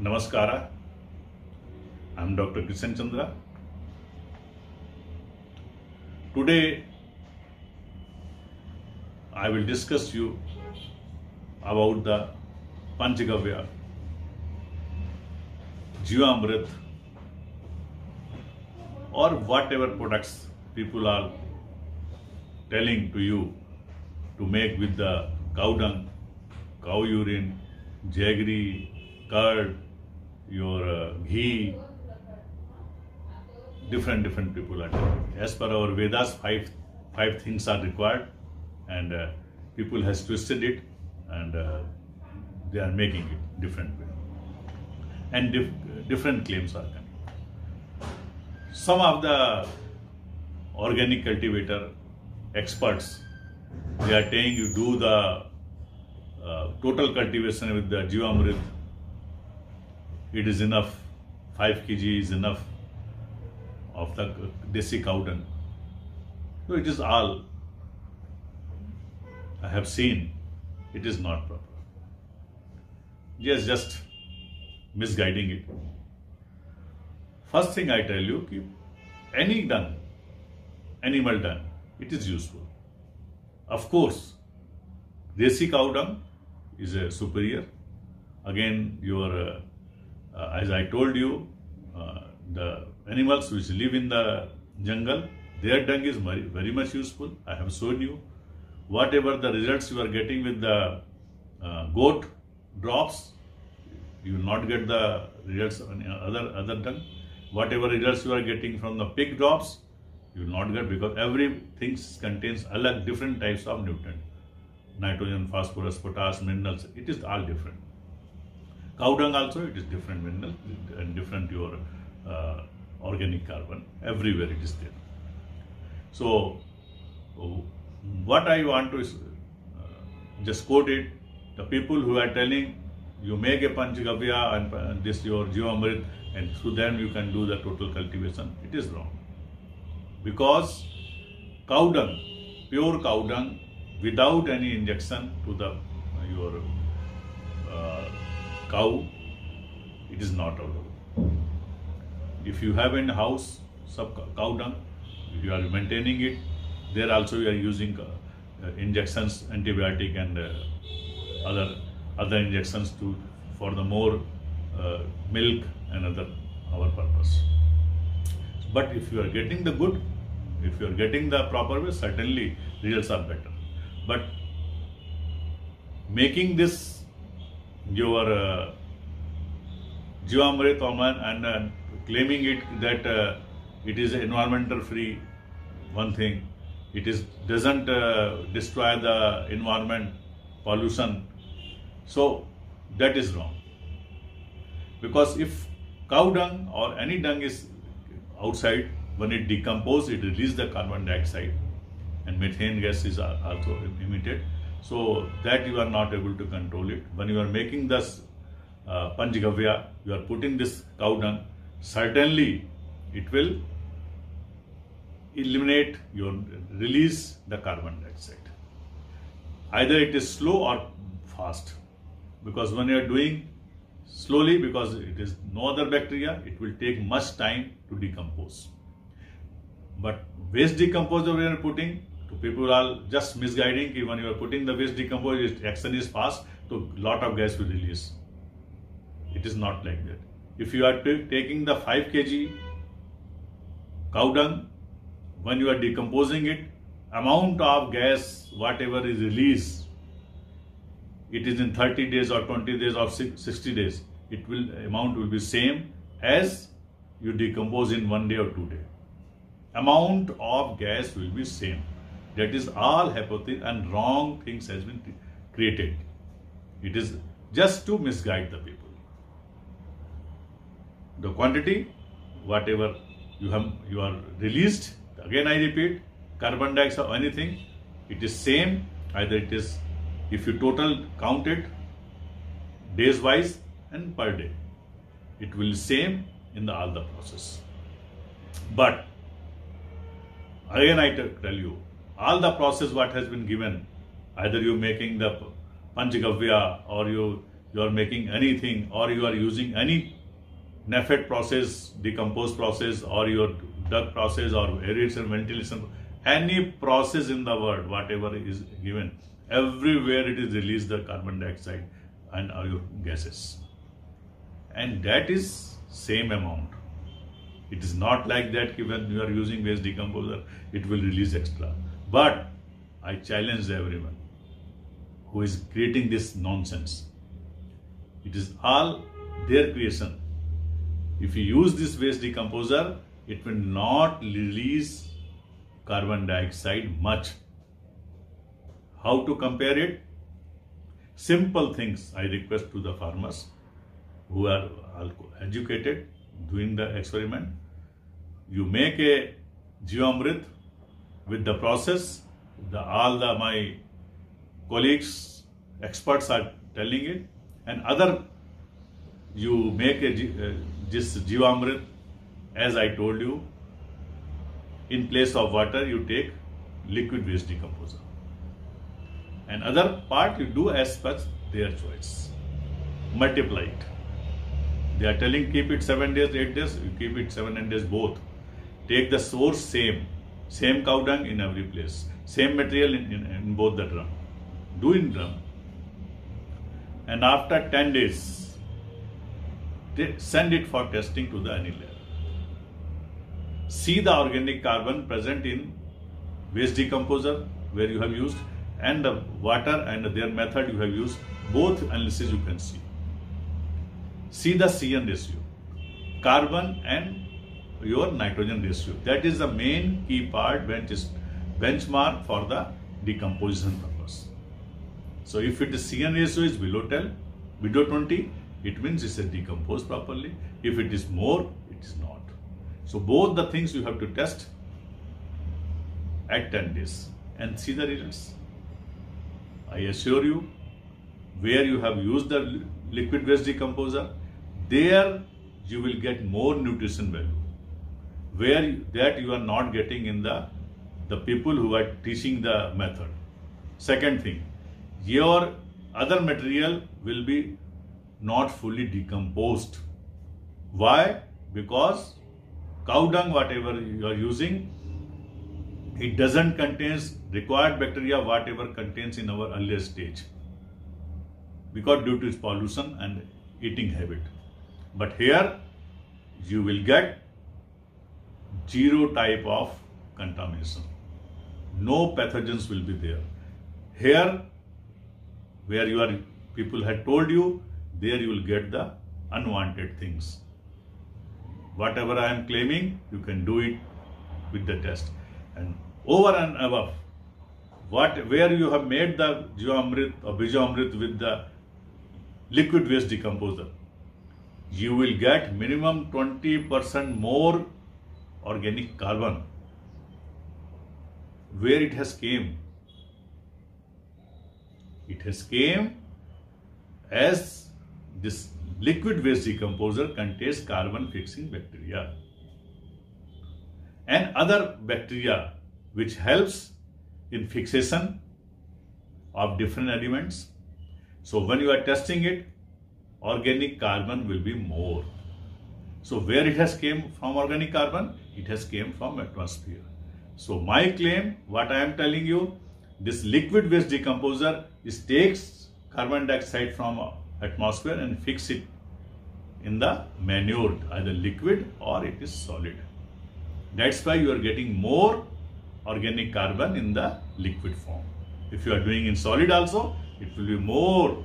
नमस्कार। I am doctor Kishan Chandra today I will discuss you about the panchagavya jeevamrut और whatever products people are telling to you to make with the cow dung cow urine jaggery curd your uh, ghee, different different people are telling. As per our Vedas, five five things are required, and uh, people has twisted it, and uh, they are making it different way, and dif- different claims are coming. Some of the organic cultivator experts they are saying you do the uh, total cultivation with the Jivamrit. It is enough. 5 kg is enough of the desi cow dung. So it is all. I have seen it is not proper. Yes, just misguiding it. First thing I tell you, keep any dung, animal dung, it is useful. Of course, desi cow dung is uh, superior. Again, your uh, uh, as I told you, uh, the animals which live in the jungle, their dung is very, much useful. I have shown you. Whatever the results you are getting with the uh, goat drops, you will not get the results on other other dung. Whatever results you are getting from the pig drops, you will not get because everything contains alag different types of nutrient nitrogen phosphorus potash minerals it is all different cow dung also it is different mineral and different your uh, organic carbon. Everywhere it is there. So what i want to is, uh, just quote it. The people who are telling you make a panchagavya and this your jivamrit and through them you can do the total cultivation it is wrong. Because cow dung, pure cow dung, without any injection to the uh, your cow, it is not allowed. If you have in house cow dung, if you are maintaining it, there also you are using uh, injections, antibiotic and uh, other other injections to for the more uh, milk and other our purpose. But if you are getting the good, if you are getting the proper way, certainly results are better. But making this your uh, Jivamrit Oman and uh, claiming it that uh, it is environmental free, one thing, it is doesn't uh, destroy the environment, pollution. So that is wrong. Because if cow dung or any dung is outside, when it decomposes, it releases the carbon dioxide and methane gas is also emitted. So that you are not able to control it. When you are making this uh, panchagavya, you are putting this cow dung, certainly it will eliminate your release the carbon dioxide. Either it is slow or fast. Because when you are doing slowly because it is no other bacteria, it will take much time to decompose. But waste decomposer we are putting, people are just misguiding कि when you are putting the waste decomposer, action is fast, so lot of gas will release. It is not like that. If you are taking the 5 kg cow dung, when you are decomposing it, amount of gas, whatever is released, it is in 30 days or 20 days or 60 days, it will amount will be same as you decompose in one day or two day. Amount of gas will be same. That is all hypothesis and wrong things has been created. It is just to misguide the people. The quantity, whatever you have you are released, again I repeat, carbon dioxide or anything, it is same, either it is if you total count it days wise and per day it will same in the all the process but again i tell you all the process what has been given either you are making the panchagavya or you you are making anything or you are using any NADEP process, decompose process or your duct process or aeration ventilation, any process in the world, whatever is given, everywhere it is released the carbon dioxide and your gases. And that is same amount. It is not like that when you are using waste decomposer, it will release extra. But I challenge everyone who is creating this nonsense. It is all their creation. If you use this waste decomposer, it will not release carbon dioxide much. How to compare it? Simple things I request to the farmers who are educated doing the experiment. You make a Jivamrit with the process, the, all the my colleagues, experts are telling it, and other you make a uh, this Jivamrit as I told you. In place of water, you take liquid waste decomposer, and other part you do as per their choice. Multiply it. They are telling keep it 7 days, 8 days, you keep it 7 and days both. Take the source same, same cow dung in every place, same material in, in, in both the drum. Do in drum. And after 10 days, send it for testing to the annealer. See the organic carbon present in waste decomposer where you have used and the water and their method you have used, both analysis you can see see the CN ratio, carbon and your nitrogen ratio. That is the main key part bench benchmark for the decomposition purpose. So if it is CN ratio is below 10, below 20, it means it's a decomposed properly. If it is more, it is not. So both the things you have to test at 10 days and see the results. I assure you, where you have used the liquid waste decomposer, there you will get more nutrition value. Where that you are not getting in the the people who are teaching the method. Second thing, your other material will be not fully decomposed. Why? Because cow dung, whatever you are using, it doesn't contains required bacteria, whatever contains in our earlier stage. Because due to its pollution and eating habit. But here you will get zero type of contamination. No pathogens will be there. Here where your people had told you, there you will get the unwanted things. Whatever I am claiming, you can do it with the test. And over and above, what where you have made the Jivamrit or Bijamrit with the liquid waste decomposer, you will get minimum 20% more organic carbon where it has came it has came as this liquid waste decomposer contains carbon fixing bacteria and other bacteria which helps in fixation of different elements so when you are testing it organic carbon will be more. So where it has came from organic carbon? It has came from atmosphere. So my claim, what I am telling you, this liquid waste decomposer is takes carbon dioxide from atmosphere and fix it in the manure, either liquid or it is solid. That's why you are getting more organic carbon in the liquid form. If you are doing in solid also, it will be more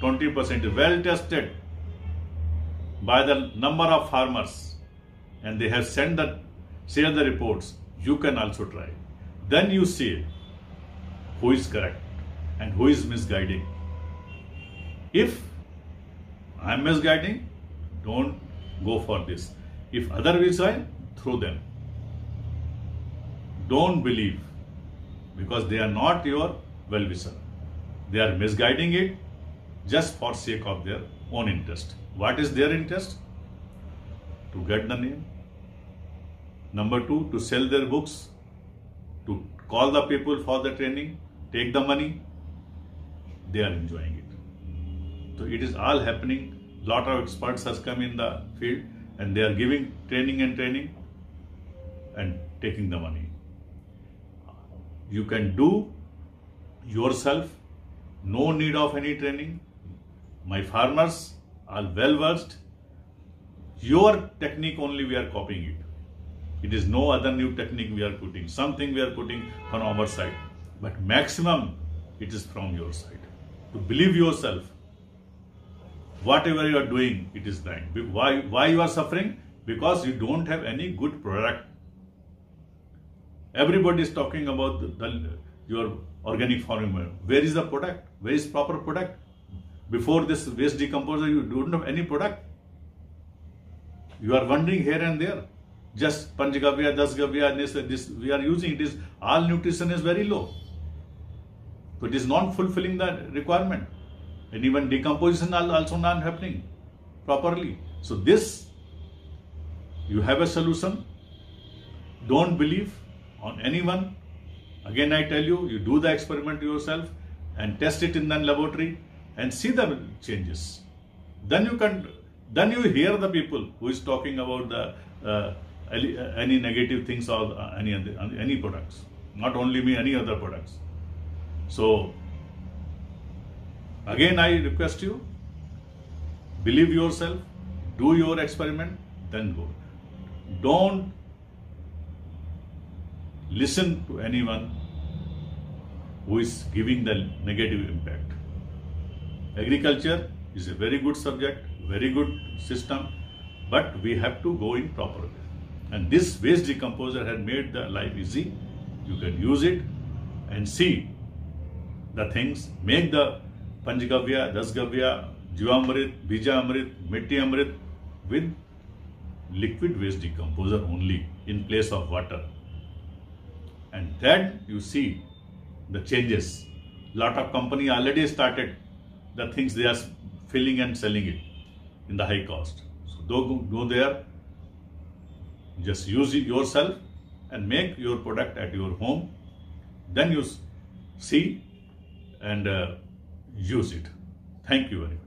20% well tested by the number of farmers and they have sent that, share the reports you can also try then you see who is correct and who is misguiding if i am misguiding don't go for this if other will try throw them don't believe because they are not your well wisher they are misguiding it just for sake of their own interest. What is their interest? To get the name. Number two, to sell their books, to call the people for the training, take the money. They are enjoying it. So it is all happening. Lot of experts has come in the field and they are giving training and training and taking the money. You can do yourself, no need of any training. My farmers are well versed. Your technique only we are copying it. It is no other new technique we are putting. Something we are putting from our side. But maximum it is from your side. To believe yourself. Whatever you are doing, it is right. Why, why you are suffering? Because you don't have any good product. Everybody is talking about the, the, your organic farming. Where is the product? Where is proper product? Before this waste decomposer, you don't have any product. You are wandering here and there. Just Panchgavya, Dasgavya, this, this we are using. It is all nutrition is very low. So it is not fulfilling the requirement. And even decomposition also not happening properly. So this, you have a solution. Don't believe on anyone. Again, I tell you, you do the experiment yourself and test it in the laboratory and see the changes. Then you can, then you hear the people who is talking about the uh, any negative things or uh, any any products. Not only me, any other products. So again, I request you, believe yourself, do your experiment, then go. Don't listen to anyone who is giving the negative impact. Agriculture is a very good subject, very good system, but we have to go in proper way. And this waste decomposer had made the life easy. You can use it and see the things, make the Panchgavya, Dasgavya, Jivamrit, Bija Amrit, Mitti Amrit with liquid waste decomposer only in place of water. And then you see the changes. Lot of company already started the things they are filling and selling it in the high cost. So go, go there, just use it yourself and make your product at your home. Then you see and uh, use it. Thank you very much.